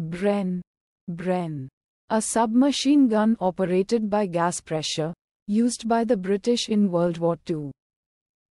Bren. Bren. A submachine gun operated by gas pressure, used by the British in World War II.